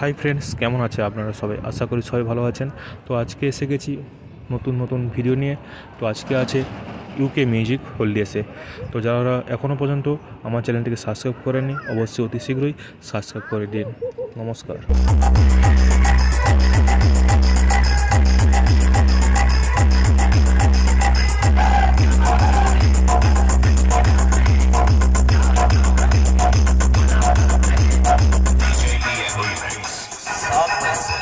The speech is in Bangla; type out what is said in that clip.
হাই ফ্রেন্ডস কেমন আছে আপনারা সবাই? আশা করি সবাই ভালো আছেন। তো আজকে এসে গেছি নতুন নতুন ভিডিও নিয়ে। তো আজকে আছে ইউকে মিউজিক হলদিয়াসে তো যারা এখনও পর্যন্ত আমার চ্যানেলটিকে সাবস্ক্রাইব করেননি, অবশ্যই অতি শীঘ্রই সাবস্ক্রাইব করে দিন। নমস্কার। Obrigado.